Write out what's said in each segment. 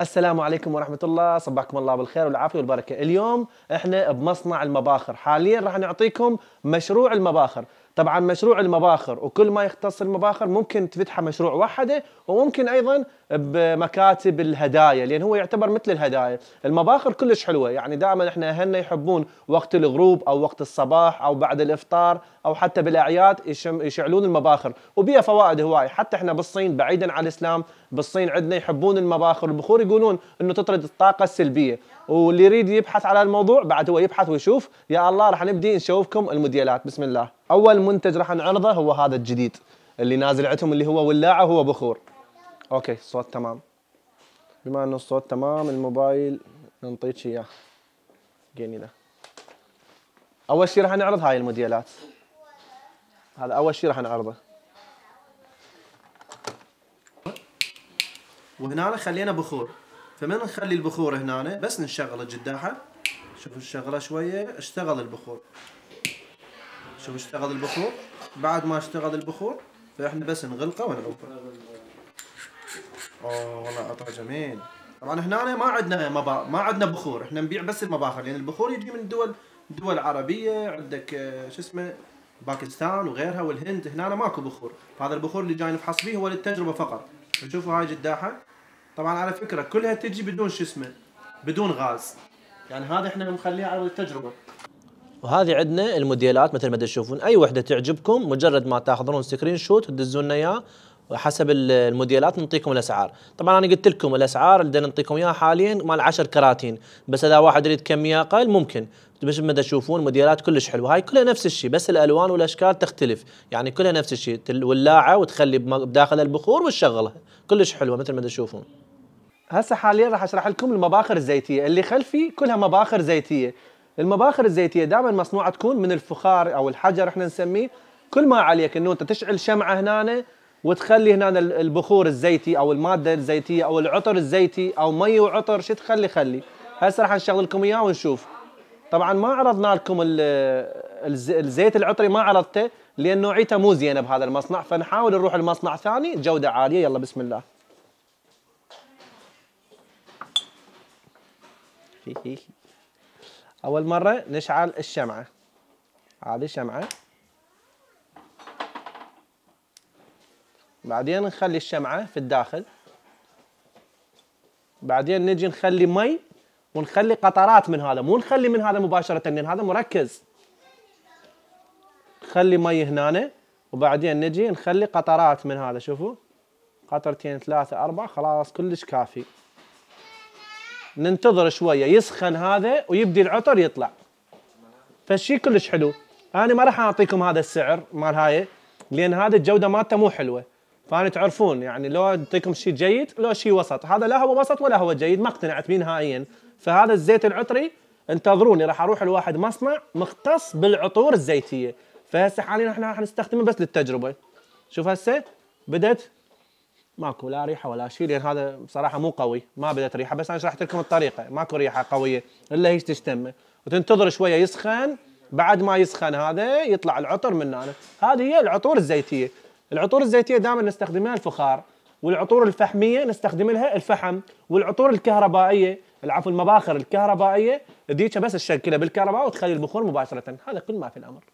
السلام عليكم ورحمة الله. صباحكم الله بالخير والعافية والبركة. اليوم إحنا بمصنع المباخر. حاليا راح نعطيكم مشروع المباخر. طبعا مشروع المباخر وكل ما يختص المباخر ممكن تفتحه مشروع وحده وممكن أيضا بمكاتب الهدايا لأن هو يعتبر مثل الهدايا. المباخر كلش حلوة يعني دائما إحنا أهلنا يحبون وقت الغروب أو وقت الصباح أو بعد الإفطار أو حتى بالأعياد يشعلون المباخر. وبيها فوائد هواي حتى إحنا بالصين بعيدا عن الإسلام بالصين عندنا يحبون المباخر. البخور يقولون إنه تطرد الطاقة السلبية. واللي يريد يبحث على الموضوع بعد هو يبحث ويشوف يا الله راح نبدي نشوفكم الموديلات بسم الله. أول منتج راح نعرضه هو هذا الجديد اللي نازل عندهم اللي هو ولاعة هو بخور. أوكي الصوت تمام. بما إنه الصوت تمام الموبايل نعطيك إياه. جيني ذا أول شيء راح نعرض هاي الموديلات هذا أول شيء راح نعرضه. وهنا خلينا بخور. فمن نخلي البخور هنا بس نشغل الجداحة شوفوا الشغلة شوية اشتغل البخور. شوفوا اشتغل البخور. بعد ما اشتغل البخور فاحنا بس نغلقه ونعوفه أوه والله عطى جميل. طبعا هنا ما عندنا مبا... ما عندنا بخور. إحنا نبيع بس المباخر. لأن يعني البخور يجي من دول دول عربية عندك آه، شو اسمه باكستان وغيرها والهند. هنا ماكو بخور. هذا البخور اللي جاي نفحص فيه هو للتجربة فقط. شوفوا هاي جداحة. طبعا على فكرة كلها تجي بدون شو اسمه بدون غاز. يعني هذا إحنا مخليها على التجربة. وهذه عندنا الموديلات مثل ما تشوفون. أي وحدة تعجبكم مجرد ما تاخذون screenshot تدزون لنا إياه وحسب الموديلات نعطيكم الأسعار. طبعا أنا قلت لكم الأسعار اللي نعطيكم إياها حاليا مال 10 كراتين بس إذا واحد يريد كميه أقل ممكن. بس ما تشوفون موديلات كلش حلوة. هاي كلها نفس الشيء بس الألوان والأشكال تختلف. يعني كلها نفس الشيء ولاعه وتخلي بداخل البخور وتشغلها. كلش حلوة مثل ما تشوفون. هسه حاليا راح أشرح لكم المباخر الزيتية. اللي خلفي كلها مباخر زيتية. المباخر الزيتية دائما مصنوعة تكون من الفخار أو الحجر إحنا نسميه. كل ما عليك إنه أنت تشعل شمعة هنا وتخلي هنا البخور الزيتي أو المادة الزيتية أو العطر الزيتي أو مي وعطر شو تخلي خلي. هسه راح نشغل لكم إياه ونشوف. طبعا ما عرضنا لكم الزيت العطري ما عرضته لأن نوعيته مو زينة بهذا المصنع. فنحاول نروح لمصنع ثاني جودة عالية. يلا بسم الله. أول مرة نشعل الشمعة. هذه شمعة. بعدين نخلي الشمعة في الداخل. بعدين نجي نخلي مي ونخلي قطرات من هذا. مو نخلي من هذا مباشرة لأن هذا مركز. نخلي مي هنا وبعدين نجي نخلي قطرات من هذا. شوفوا. قطرتين ثلاثة أربعة خلاص كلش كافي. ننتظر شوية يسخن هذا ويبدي العطر يطلع. فالشيء كلش حلو. أنا ما راح أعطيكم هذا السعر مال هاي لأن هذا الجودة مالته مو حلوة. فانا تعرفون يعني لو أعطيكم شيء جيد لو شيء وسط. هذا لا هو وسط ولا هو جيد ما اقتنعت به نهائيا. فهذا الزيت العطري انتظروني راح أروح لواحد مصنع مختص بالعطور الزيتية. فهسه حاليا إحنا راح نستخدمه بس للتجربة. شوف هسه بدت ماكو لا ريحة ولا شيء لأن هذا بصراحة مو قوي. ما بدت ريحة بس أنا شرحت لكم الطريقة. ماكو ريحة قوية إلا هيش تشتمه وتنتظر شوية يسخن بعد ما يسخن هذا يطلع العطر من هنا هذه هي العطور الزيتية. العطور الزيتية دائما نستخدمها الفخار والعطور الفحمية نستخدم لها الفحم والعطور الكهربائية العفو المباخر الكهربائية ذيك بس تشكلها بالكهرباء وتخلي البخور مباشرة. هذا كل ما في الأمر.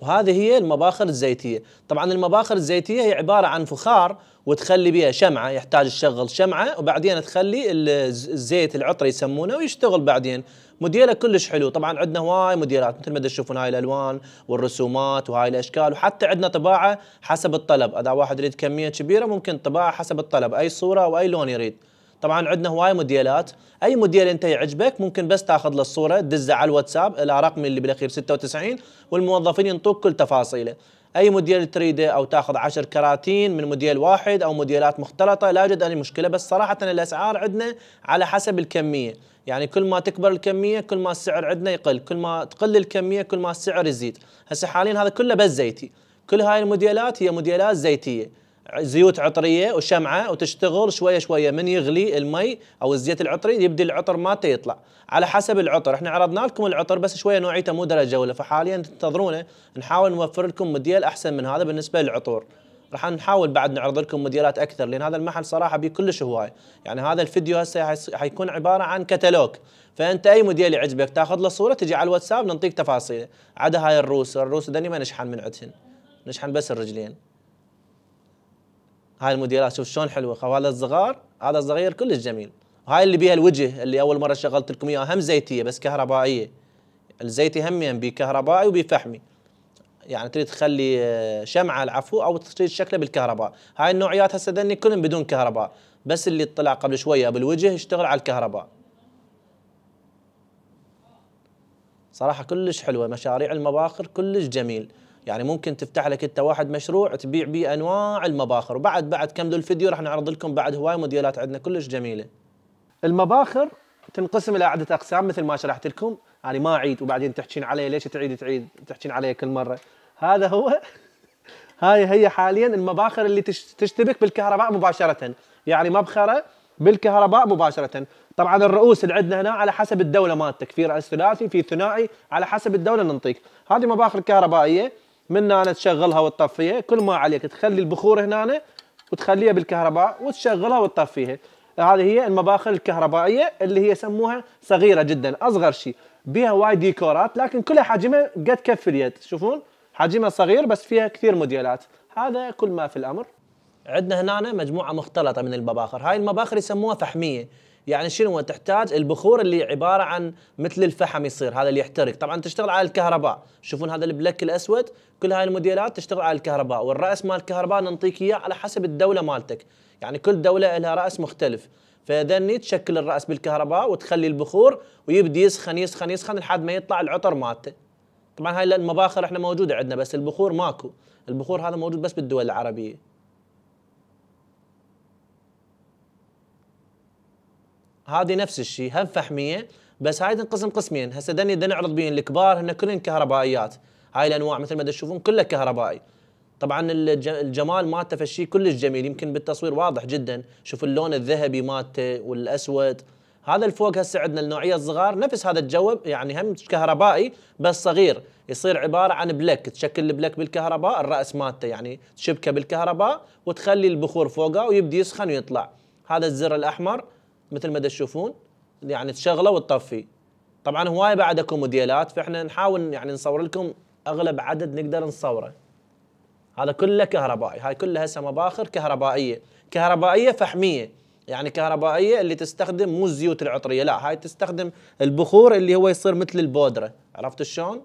وهذه هي المباخر الزيتية. طبعا المباخر الزيتية هي عبارة عن فخار وتخلي بها شمعة يحتاج تشغل شمعة وبعدين تخلي الزيت العطري يسمونه ويشتغل بعدين. موديلة كلش حلو. طبعا عندنا هواي موديلات مثل ما تشوفون هاي الألوان والرسومات وهاي الأشكال. وحتى عندنا طباعة حسب الطلب. أذا واحد يريد كمية كبيرة ممكن طباعة حسب الطلب أي صورة وأي لون يريد. طبعا عندنا هواي موديلات أي موديل أنت يعجبك ممكن بس تاخذ له الصورة تدزها على الواتساب إلى رقمي اللي بالأخير 96 والموظفين ينطوك كل تفاصيله. أي موديل تريده أو تاخذ 10 كراتين من موديل واحد أو موديلات مختلطة لا يوجد أي مشكلة بس صراحة الأسعار عندنا على حسب الكمية. يعني كل ما تكبر الكمية كل ما السعر عندنا يقل. كل ما تقل الكمية كل ما السعر يزيد. هسه حاليا هذا كله بس زيتي. كل هاي الموديلات هي موديلات زيتية. زيوت عطرية وشمعة وتشتغل شوية شوية من يغلي المي أو الزيت العطري يبدي العطر مالته يطلع على حسب العطر إحنا عرضنا لكم العطر بس شوية نوعيته مو درجة جوله فحاليا تنتظرونا نحاول نوفر لكم موديل أحسن من هذا بالنسبة للعطور. راح نحاول بعد نعرض لكم موديلات أكثر لأن هذا المحل صراحة بيه كلش هواي. يعني هذا الفيديو هسه حيكون عبارة عن كتالوج. فأنت أي موديل يعجبك تاخذ له صورة تجي على الواتساب نعطيك تفاصيله عدا هاي الروس الروس دني ما نشحن من عندهن. نشحن بس الرجلين. هاي الموديلات شوف شلون حلوة. هذا الصغار هذا الصغير كلش جميل. هاي اللي بيها الوجه اللي أول مرة شغلت لكم إياها هم زيتية بس كهربائية. الزيتي همين بكهربائي وبفحمي. يعني تريد تخلي آه، شمعة العفو أو تريد شكله بالكهرباء. هاي النوعيات هسه دني كلهم بدون كهرباء. بس اللي طلع قبل شوية بالوجه يشتغل على الكهرباء. صراحة كلش حلوة مشاريع المباخر كلش جميل. يعني ممكن تفتح لك انت واحد مشروع تبيع بيه انواع المباخر وبعد بعد كملوا الفيديو راح نعرض لكم بعد هواي موديلات عندنا كلش جميلة. المباخر تنقسم إلى عدة أقسام مثل ما شرحت لكم يعني ما أعيد وبعدين تحكين عليه ليش تعيد تعيد تحكين عليه كل مرة. هذا هو هاي هي حاليا المباخر اللي تشتبك بالكهرباء مباشرة يعني مبخرة بالكهرباء مباشرة. طبعا الرؤوس اللي عندنا هنا على حسب الدولة مالتك في رأس ثلاثي في ثنائي على حسب الدولة ننطيك. هذه مباخر كهربائية من هنا تشغلها وتطفيها كل ما عليك تخلي البخور هنا وتخليها بالكهرباء وتشغلها وتطفيها هذه هي المباخر الكهربائية اللي هي يسموها صغيرة جدا أصغر شيء. بها وايد ديكورات لكن كلها حجمها قد كف اليد. تشوفون حجمها صغير بس فيها كثير موديلات هذا كل ما في الأمر. عندنا هنا مجموعة مختلطة من المباخر هاي المباخر يسموها فحمية. يعني شنو تحتاج البخور اللي عبارة عن مثل الفحم يصير هذا اللي يحترق. طبعا تشتغل على الكهرباء. شوفون هذا البلك الأسود كل هاي الموديلات تشتغل على الكهرباء والرأس مال الكهرباء ننطيك إياه على حسب الدولة مالتك. يعني كل دولة لها رأس مختلف. فذني تشكل الرأس بالكهرباء وتخلي البخور ويبدي يسخن يسخن يسخن لحد ما يطلع العطر مالته. طبعا هاي المباخر إحنا موجودة عندنا بس البخور ماكو. البخور هذا موجود بس بالدول العربية. هذه نفس الشيء هم فحمية بس هاي تنقسم قسمين. هسه دني نعرض بين الكبار هن كلهم كهربائيات. هاي الأنواع مثل ما تشوفون كلها كهربائي. طبعا الجمال مالته فشي كلش جميل يمكن بالتصوير واضح جدا. شوف اللون الذهبي مالته والأسود. هذا الفوق هسه عندنا النوعية الصغار نفس هذا الجو يعني هم كهربائي بس صغير. يصير عبارة عن بلك تشكل البلك بالكهرباء الرأس مالته يعني تشبكه بالكهرباء وتخلي البخور فوقه ويبدي يسخن ويطلع. هذا الزر الأحمر. مثل ما تشوفون يعني تشغله وتطفيه طبعا هواي بعد اكو موديلات فإحنا نحاول يعني نصور لكم أغلب عدد نقدر نصوره. هذا كله كهربائي هاي كلها هسه مباخر كهربائية. كهربائية فحمية يعني كهربائية اللي تستخدم مو الزيوت العطرية لا هاي تستخدم البخور اللي هو يصير مثل البودرة. عرفت شلون؟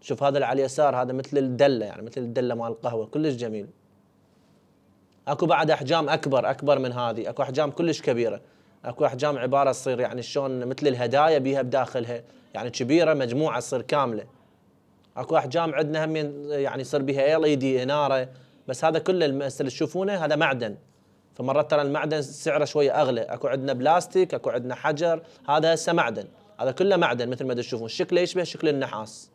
شوف هذا اللي على اليسار هذا مثل الدلة يعني مثل الدلة مال القهوة كلش جميل. اكو بعد احجام اكبر اكبر من هذه. اكو احجام كلش كبيرة. اكو احجام عبارة تصير يعني شلون مثل الهدايا بيها بداخلها. يعني كبيرة مجموعة تصير كاملة. اكو احجام عندنا هم يعني يصير بها ال اي دي اناره بس هذا كله اللي تشوفونه هذا معدن. فمرات ترى المعدن سعره شوية اغلى. اكو عندنا بلاستيك اكو عندنا حجر. هذا هسه معدن. هذا كله معدن مثل ما تشوفون. شكله يشبه شكل النحاس.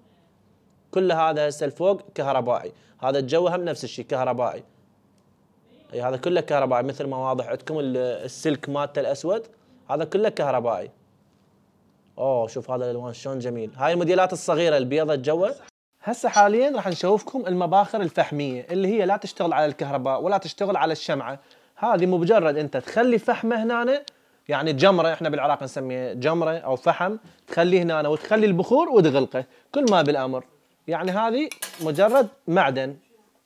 كل هذا هسه الفوق كهربائي. هذا الجو هم نفس الشيء كهربائي. إي هذا كله كهربائي مثل ما واضح عندكم السلك مالته الأسود هذا كله كهربائي. أوه شوف هذا الألوان شلون جميل. هاي الموديلات الصغيرة البيضة الجوة. هسه حاليا راح نشوفكم المباخر الفحمية اللي هي لا تشتغل على الكهرباء ولا تشتغل على الشمعة. هذه مجرد أنت تخلي فحمه هنا يعني جمرة إحنا بالعراق نسميه جمرة أو فحم تخليه هنا وتخلي البخور وتغلقه كل ما بالأمر. يعني هذه مجرد معدن.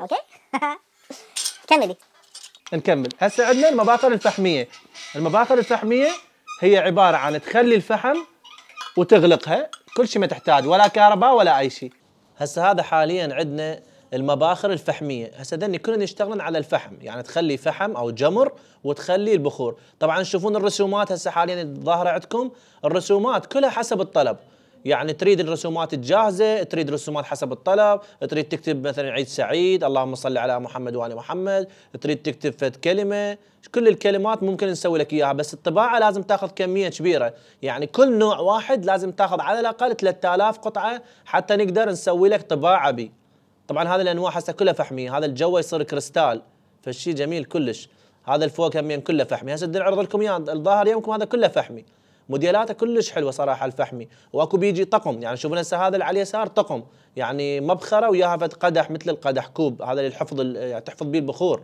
أوكي؟ كملي. نكمل. هسه عندنا المباخر الفحمية. المباخر الفحمية هي عبارة عن تخلي الفحم وتغلقها كل شيء ما تحتاج ولا كهرباء ولا أي شيء. هسه هذا حاليا عندنا المباخر الفحمية. هسه ذني كلهم يشتغلون على الفحم يعني تخلي فحم أو جمر وتخلي البخور. طبعا تشوفون الرسومات هسه حاليا ظاهره عندكم. الرسومات كلها حسب الطلب. يعني تريد الرسومات الجاهزة تريد رسومات حسب الطلب تريد تكتب مثلا عيد سعيد اللهم صل على محمد وآل محمد تريد تكتب فد كلمة. كل الكلمات ممكن نسوي لك إياها بس الطباعة لازم تاخذ كمية كبيرة. يعني كل نوع واحد لازم تاخذ على الأقل 3000 قطعة حتى نقدر نسوي لك طباعة بي. طبعا هذه الأنواع هسه كلها فحمية هذا الجو يصير كريستال فالشيء جميل كلش. هذا الفوق همين كله فحمي. هسه بدي اعرض لكم اياه الظاهر يمكم هذا كله فحمي. موديلاته كلش حلوة صراحة الفحمي. واكو بيجي طقم يعني شوفوا هسه هذا اللي على اليسار طقم. يعني مبخرة وياها فد قدح مثل القدح كوب هذا للحفظ يعني تحفظ به البخور.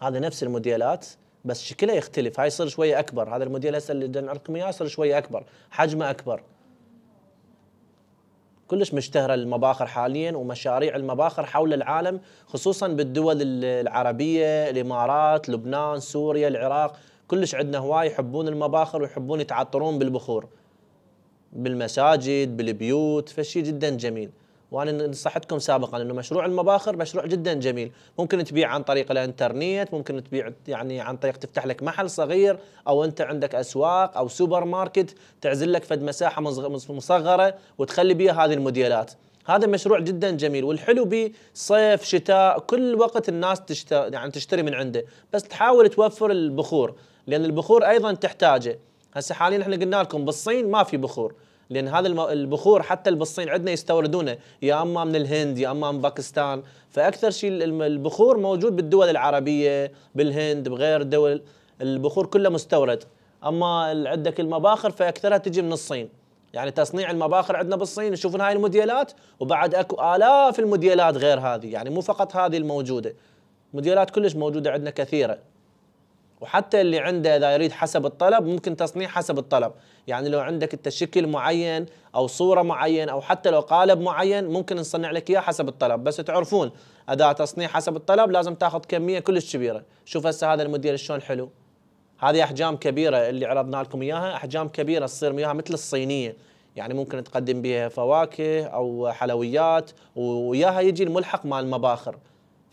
هذا نفس الموديلات بس شكلها يختلف. هاي يصير شوية أكبر. هذا الموديل هسه اللي نعرضكم إياه يصير شوية أكبر حجمه أكبر. كلش مشتهرة المباخر حاليا ومشاريع المباخر حول العالم خصوصا بالدول العربية الإمارات لبنان سوريا العراق. كلش عندنا هواي يحبون المباخر ويحبون يتعطرون بالبخور. بالمساجد بالبيوت فشي جدا جميل. وأنا نصحتكم سابقا إنه مشروع المباخر مشروع جدا جميل. ممكن تبيع عن طريق الإنترنت ممكن تبيع يعني عن طريق تفتح لك محل صغير أو أنت عندك أسواق أو سوبر ماركت تعزل لك فد مساحة مصغرة وتخلي بيها هذه الموديلات. هذا مشروع جدا جميل والحلو به صيف شتاء كل وقت الناس تشتري يعني تشتري من عنده. بس تحاول توفر البخور لأن البخور أيضا تحتاجه. هسه حاليا إحنا قلنا لكم بالصين ما في بخور. لأن هذا البخور حتى بالصين عندنا يستوردونه. يا أما من الهند يا أما من باكستان. فأكثر شيء البخور موجود بالدول العربية بالهند بغير دول. البخور كله مستورد. أما عندك المباخر فأكثرها تجي من الصين. يعني تصنيع المباخر عندنا بالصين تشوفون هاي الموديلات وبعد أكو آلاف الموديلات غير هذه. يعني مو فقط هذه الموجودة. موديلات كلش موجودة عندنا كثيرة. وحتى اللي عنده إذا يريد حسب الطلب ممكن تصنيع حسب الطلب. يعني لو عندك أنت شكل معين أو صورة معين أو حتى لو قالب معين ممكن نصنع لك إياه حسب الطلب. بس تعرفون اداء تصنيع حسب الطلب لازم تاخذ كمية كلش كبيرة. شوف هسه هذا الموديل شلون حلو. هذه أحجام كبيرة اللي عرضنا لكم إياها. أحجام كبيرة تصير وياها مثل الصينية. يعني ممكن تقدم بها فواكه أو حلويات وياها يجي الملحق مال المباخر.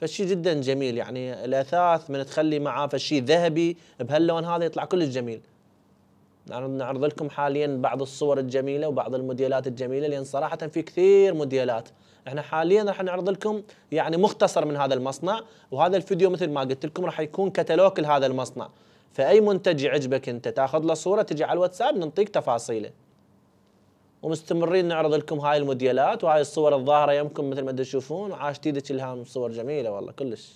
فشي جدا جميل. يعني الأثاث من تخلي معاه فشي ذهبي بهاللون هذا يطلع كلش جميل. نعرض لكم حاليا بعض الصور الجميلة وبعض الموديلات الجميلة لأن صراحة في كثير موديلات إحنا حاليا راح نعرض لكم يعني مختصر من هذا المصنع وهذا الفيديو مثل ما قلت لكم راح يكون كتالوج لهذا المصنع. فأي منتج يعجبك أنت تاخذ له صورة تجي على الواتساب نعطيك تفاصيله. ومستمرين نعرض لكم هاي الموديلات وهاي الصور الظاهرة. يمكن مثل ما تشوفون وعاش إيدك الهام صور جميلة والله كلش.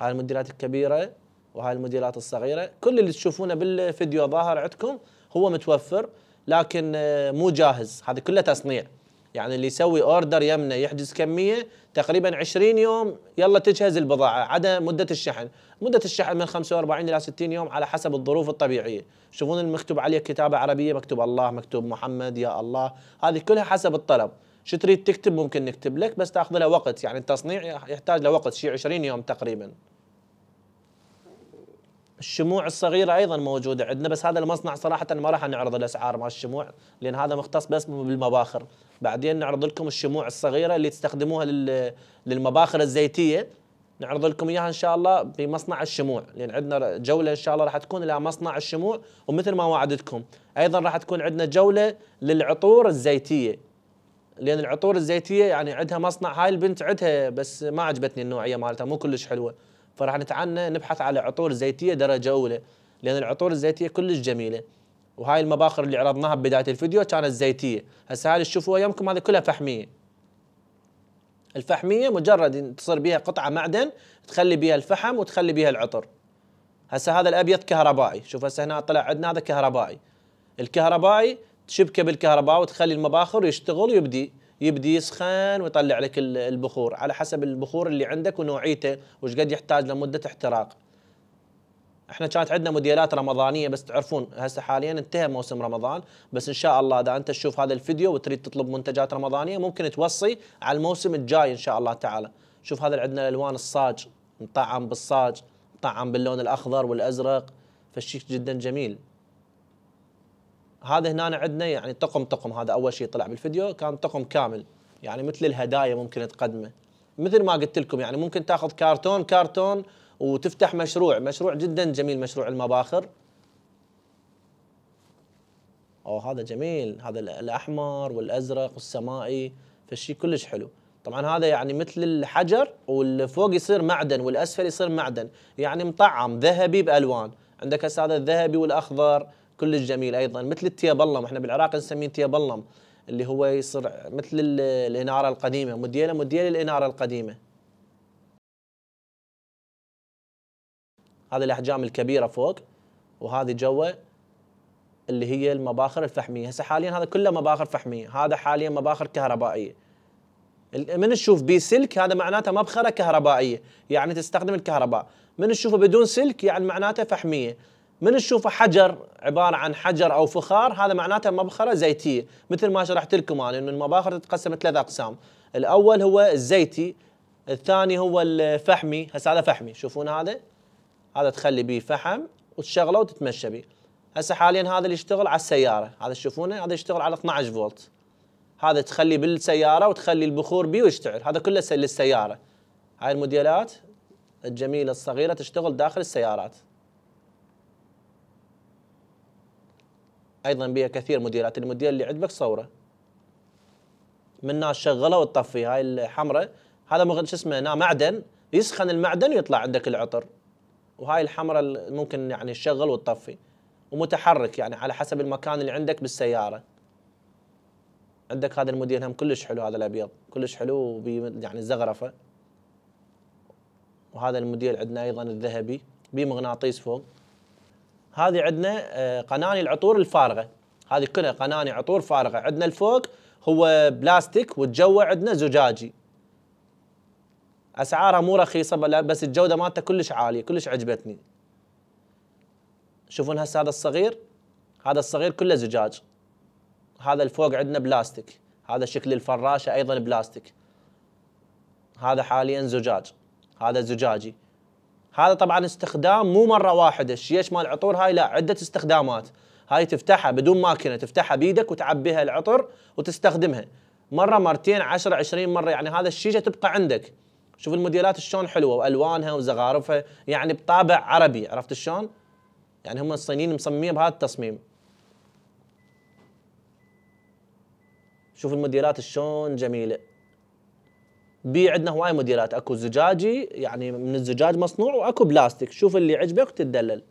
هاي الموديلات الكبيرة وهاي الموديلات الصغيرة كل اللي تشوفونه بالفيديو ظاهر عندكم هو متوفر لكن آه، مو جاهز. هذا كله تصنيع. يعني اللي يسوي اوردر يمنه يحجز كمية تقريبا 20 يوم يلا تجهز البضاعة عدا مدة الشحن. مدة الشحن من 45 إلى 60 يوم على حسب الظروف الطبيعية. شوفون المكتوب عليه كتابة عربية مكتوب الله مكتوب محمد يا الله. هذه كلها حسب الطلب. شو تريد تكتب؟ ممكن نكتب لك بس تاخذ له وقت. يعني التصنيع يحتاج له وقت شيء 20 يوم تقريبا. الشموع الصغيره أيضا موجوده عندنا بس هذا المصنع صراحة ما راح نعرض الاسعار مال الشموع لأن هذا مختص بس بالمباخر. بعدين نعرض لكم الشموع الصغيرة اللي تستخدموها للمباخر الزيتية. نعرض لكم إياها إن شاء الله في مصنع الشموع لأن عندنا جولة إن شاء الله راح تكون إلى مصنع الشموع ومثل ما وعدتكم أيضا راح تكون عندنا جولة للعطور الزيتية. لأن العطور الزيتية يعني عندها مصنع هاي البنت عندها بس ما عجبتني النوعية مالتها مو كلش حلوة. فراح نتعنى نبحث على عطور زيتية درجة أولى لأن العطور الزيتية كلش جميلة. وهاي المباخر اللي عرضناها ببداية الفيديو كانت زيتية. هسه هاي تشوفوها يمكم هذه كلها فحمية. الفحمية مجرد تصير بها قطعة معدن تخلي بها الفحم وتخلي بها العطر. هسه هذا الأبيض كهربائي. شوف هسه هنا طلع عندنا هذا كهربائي. الكهربائي تشبكه بالكهرباء وتخلي المباخر يشتغل ويبدي. يبدي يسخن ويطلع لك البخور على حسب البخور اللي عندك ونوعيته وش قد يحتاج لمدة احتراق. إحنا كانت عندنا موديلات رمضانية بس تعرفون هسه حاليا انتهى موسم رمضان بس إن شاء الله إذا أنت تشوف هذا الفيديو وتريد تطلب منتجات رمضانية ممكن توصي على الموسم الجاي إن شاء الله تعالى. شوف هذا عندنا الألوان الصاج مطعم بالصاج مطعم باللون الأخضر والأزرق فالشيك جدا جميل. هذا هنا عندنا يعني طقم طقم هذا أول شيء طلع بالفيديو كان طقم كامل. يعني مثل الهدايا ممكن تقدمه. مثل ما قلت لكم يعني ممكن تاخذ كارتون كارتون وتفتح مشروع. مشروع جدا جميل مشروع المباخر. أوه هذا جميل. هذا الأحمر والأزرق والسمائي فالشيء كلش حلو. طبعا هذا يعني مثل الحجر والفوق يصير معدن والأسفل يصير معدن. يعني مطعم ذهبي بألوان. عندك هسه هذا الذهبي والأخضر. كلش جميل أيضا مثل التيابلم إحنا بالعراق نسميه تيابلم اللي هو يصير مثل الإنارة القديمة موديلة موديل الاناره القديمة. هذه الأحجام الكبيرة فوق وهذه جوا اللي هي المباخر الفحمية. هسه حاليا هذا كله مباخر فحمية هذا حاليا مباخر كهربائية. من تشوف بيه سلك هذا معناته مبخرة كهربائية يعني تستخدم الكهرباء. من تشوفه بدون سلك يعني معناته فحمية. من تشوفه حجر عبارة عن حجر أو فخار هذا معناته مبخرة زيتية مثل ما شرحت لكم أنا إنه المباخر تتقسم ثلاث أقسام. الأول هو الزيتي الثاني هو الفحمي. هسه هذا فحمي شوفون هذا؟ هذا تخلي به فحم وتشغله وتتمشى به هسه حاليا هذا اللي يشتغل على السيارة. هذا تشوفونه هذا يشتغل على 12 فولت. هذا تخلي بالسيارة وتخلي البخور بيه ويشتغل هذا كله للسيارة. هاي الموديلات الجميلة الصغيرة تشتغل داخل السيارات. أيضا بها كثير موديلات الموديل اللي عجبك صوره. من ناس شغله وتطفي هاي الحمراء. هذا شو اسمه معدن. يسخن المعدن ويطلع عندك العطر. وهاي الحمراء ممكن يعني تشغل وتطفي. ومتحرك يعني على حسب المكان اللي عندك بالسيارة. عندك هذا الموديل هم كلش حلو هذا الأبيض. كلش حلو يعني زغرفة. وهذا الموديل عندنا أيضا الذهبي. بمغناطيس فوق. هذه عندنا آه، قناني العطور الفارغة. هذه كلها قناني عطور فارغة. عندنا الفوق هو بلاستيك والجو عندنا زجاجي. أسعارها مو رخيصة بس الجودة مالته كلش عالية كلش عجبتني. شوفون هسه هذا الصغير؟ هذا الصغير كله زجاج. هذا الفوق عندنا بلاستيك. هذا شكل الفراشة أيضا بلاستيك. هذا حاليا زجاج. هذا زجاجي. هذا طبعا استخدام مو مرة واحدة الشيش مال العطور هاي لا عدة استخدامات. هاي تفتحها بدون ماكينة تفتحها بيدك وتعبيها العطر وتستخدمها. مرة مرتين 10 20 مرة. يعني هذا الشيشة تبقى عندك. شوف الموديلات شلون حلوة وألوانها وزخارفها يعني بطابع عربي عرفت شلون؟ يعني هم الصينيين مصممين بهذا التصميم. شوف الموديلات شلون جميلة. بي عندنا هواي موديلات. اكو زجاجي يعني من الزجاج مصنوع واكو بلاستيك. شوف اللي عجبك وتدلل